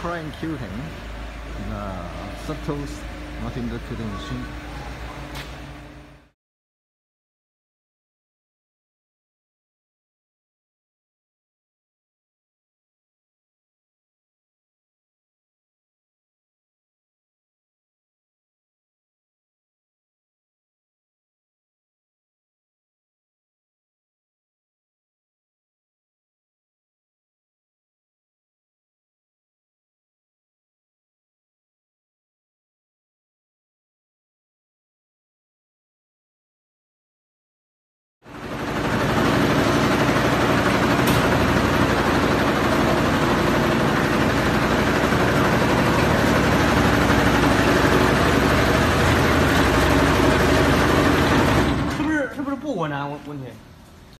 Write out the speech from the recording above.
crying cuting. Uh, subtle Martin Luther King machine. 我呢？问问题